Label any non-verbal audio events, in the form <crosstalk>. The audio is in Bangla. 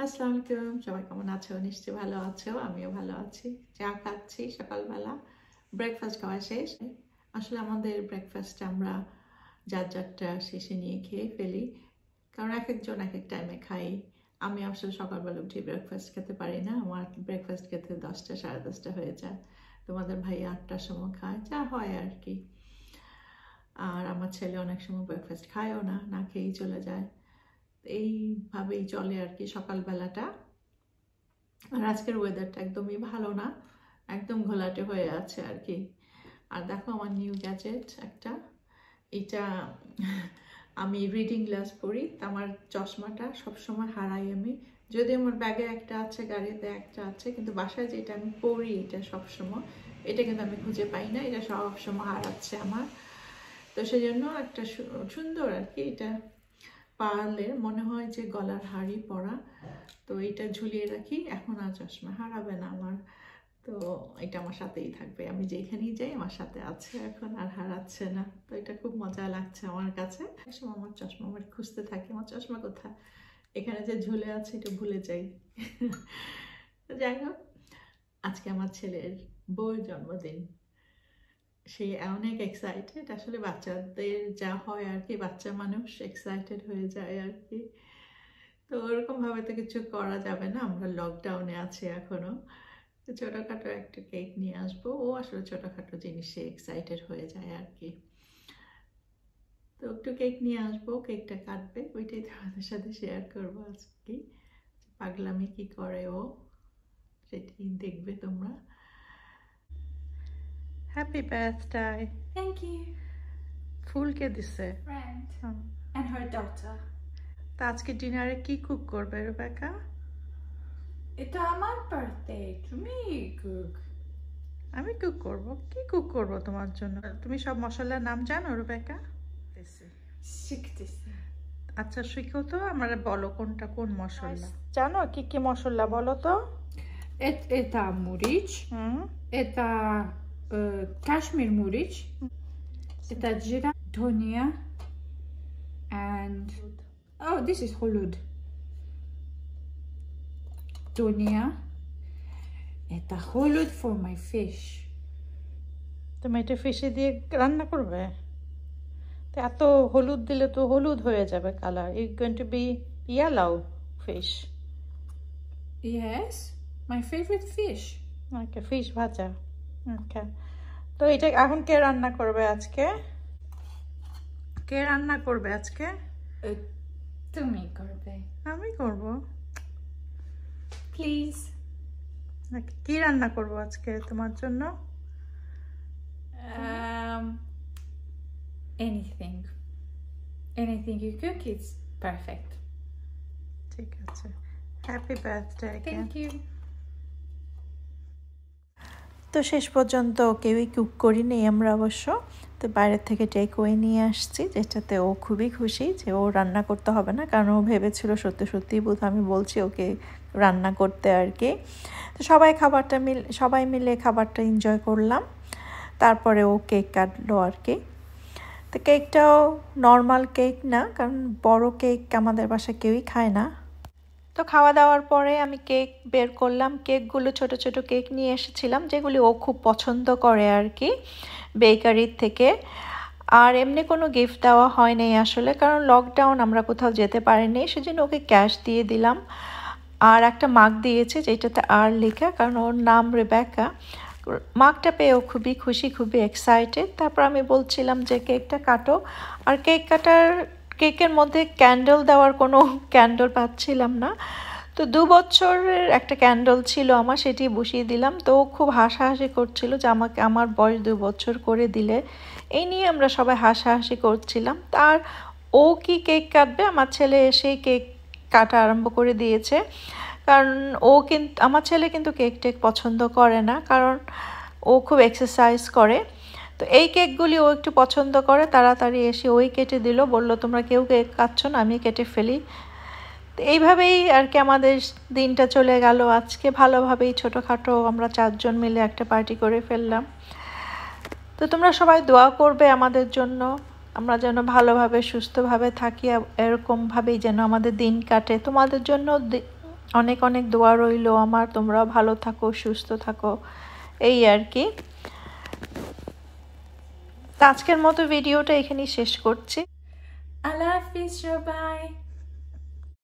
আসসালামু আলাইকুম। সবাই কেমন আছো? নিশ্চয়ই ভালো আছো, আমিও ভালো আছি। চা খাচ্ছি সকালবেলা। ব্রেকফাস্ট খাওয়া শেষ। আসলে আমাদের ব্রেকফাস্ট আমরা যার যারটা শেষে নিয়ে খেয়ে ফেলি। কারণ এক একজন এক এক টাইমে খাই। আমি আসলে সকালবেলা উঠে ব্রেকফাস্ট খেতে পারি না। আমার ব্রেকফাস্ট খেতে দশটা, সাড়ে দশটা হয়ে যায়। তোমাদের ভাই আটটার সময় খায়। যা হয় আর কি। আর আমার ছেলে অনেক সময় ব্রেকফাস্ট খায়ও না না খেয়েই চলে যায়। এইভাবেই চলে আর কি সকালবেলাটা। আর আজকের ওয়েদারটা একদমই ভালো না, একদম ঘোলাটে হয়ে আছে আর কি। আর দেখো আমার নিউ গ্যাজেট একটা এটা আমি রিডিং গ্লাস পড়ি আমার চশমাটা সবসময় হারাই আমি। যদি আমার ব্যাগে একটা আছে, গাড়িতে একটা আছে, কিন্তু বাসায় যেটা আমি পড়ি এটা সবসময়, এটা কিন্তু আমি খুঁজে পাই না, এটা সবসময় হারাচ্ছে আমার। তো সেই জন্য একটা সুন্দর আর কি এটা। পারলে মনে হয় যে গলার হাড়ি পরা, তো এটা ঝুলিয়ে রাখি। এখন আর চশমা হারাবে না আমার। তো এটা আমার সাথেই থাকবে। আমি যেখানেই যাই, আমার সাথে আছে এখন, আর হারাচ্ছে না। তো এটা খুব মজা লাগছে আমার কাছে। সময় আমার চশমা আমার খুঁজতে থাকি, আমার চশমা কোথায়? এখানে যে ঝুলে আছে, এটা ভুলে যাই। <laughs> যাই হোক, আজকে আমার ছেলের বউয়ের জন্মদিন। সে অনেক এক্সাইটেড আসলে বাচ্চাদের যা হয় আর কি, বাচ্চা মানুষ এক্সাইটেড হয়ে যায় আর কি। তো ওরকমভাবে তো কিছু করা যাবে না, আমরা লকডাউনে আছি এখনও তো ছোটোখাটো একটা কেক নিয়ে আসব, ও আসলে ছোটোখাটো জিনিসে এক্সাইটেড হয়ে যায় আর কি। তো একটু কেক নিয়ে আসব কেকটা কাটবে, ওইটাই তোমাদের সাথে শেয়ার করব আজকে। পাগলামি কি করে ও? সেটাই দেখবে তোমরা। হ্যাপি বার্থডে Thank you, ফুল কে দিছে। Friend. And her daughter. তা আজকে ডিনারে কি কুক করবে রুবেকা? এটা আমার birthday. তুমি cook. আমি কুক করব। কি কুক করব তোমার জন্য? তুমি সব মশলার নাম জানো রুবেকা? শিখতেছি। আচ্ছা শিখো তো আমার বলো কোনটা কোন মশলা। জানো কি কি মশলা বলো তো? এটা মরিচ। হুম। এটা uh, কাশ্মীর মরিচ এটা জিরা ধনিয়া and oh this is হলুদ ধনিয়া এটা হলুদ for my fish তুমি এটা ফিশে দিয়ে রান্না করবে তো এত হলুদ দিলে তো হলুদ হয়ে যাবে colour it going to be yellow fish yes my favorite fish okay fish ভাজা ওকে তো এটা এখন কে রান্না করবে আজকে? কে রান্না করবে আজকে? তুমি করবে। আমি করব। প্লিজ কি রান্না করব আজকে তোমার জন্য. Anything. You cook is perfect. ঠিক আছে। Happy birthday Thank you. তো শেষ পর্যন্ত কেউই কুক করিনি আমরা অবশ্য। তো বাইরের থেকে টেক ওয়ে নিয়ে আসছি, যেটাতে ও খুবই খুশি যে ও রান্না করতে হবে না, কারণ ও ভেবেছিল সত্যি সত্যি বোধ আমি বলছি ওকে রান্না করতে আর কি। তো সবাই খাবারটা মিল, সবাই মিলে খাবারটা এনজয় করলাম। তারপরে ও কেক কাটলো আর কি। তো কেকটাও নর্মাল কেক না, কারণ বড় কেক আমাদের বাসায় কেউই খায় না। তো খাওয়া দাওয়ার পরে আমি কেক বের করলাম। কেকগুলো ছোট ছোট কেক নিয়ে এসেছিলাম, যেগুলি ও খুব পছন্দ করে আর কি বেকারির থেকে। আর এমনি কোনো গিফট দেওয়া হয়নি আসলে, কারণ লকডাউন আমরা কোথাও যেতে পারিনি, সেজন্য ওকে ক্যাশ দিয়ে দিলাম। আর একটা মাগ দিয়েছে, যেটাতে আর লেখা, কারণ ওর নাম রেবেকা। মাগটা পেয়ে ও খুবই খুশি, খুবই এক্সাইটেড তারপর আমি বলছিলাম যে, কেকটা কাটো। আর কেক কাটার কেকের মধ্যে ক্যান্ডেল দেওয়ার কোনো ক্যান্ডেল পাচ্ছিলাম না। তো দু বছরের একটা ক্যান্ডেল ছিল আমার, সেটি বসিয়ে দিলাম। তো খুব হাসাহাসি করছিল যে আমাকে, আমার বয়স দু বছর করে দিলে। এই নিয়ে আমরা সবাই হাসাহাসি করছিলাম। তার ও কি কেক কাটবে? আমার ছেলে এসেই কেক কাটা আরম্ভ করে দিয়েছে। কারণ ও কিন্তু আমার ছেলে কিন্তু কেক টেক পছন্দ করে না। কারণ ও খুব এক্সারসাইজ করে। তো এই কেকগুলি ও একটু পছন্দ করে, তাড়াতাড়ি এসে ওই কেটে দিল, বলল, তোমরা কেউ কেক কাটছো না, আমি কেটে ফেলি। তো এইভাবেই আর কি আমাদের দিনটা চলে গেল। আজকে ভালোভাবেই ছোটোখাটো আমরা চারজন মিলে একটা পার্টি করে ফেললাম। তো তোমরা সবাই দোয়া করবে আমাদের জন্য, আমরা যেন ভালোভাবে, সুস্থভাবে থাকি এরকমভাবেই যেন আমাদের দিন কাটে। তোমাদের জন্য অনেক অনেক দোয়া রইল আমার তোমরা ভালো থাকো, সুস্থ থাকো, এই আর কি। আজকের মতো ভিডিওটা এখানেই শেষ করছি। আল্লাহ হাফিজ সবাই।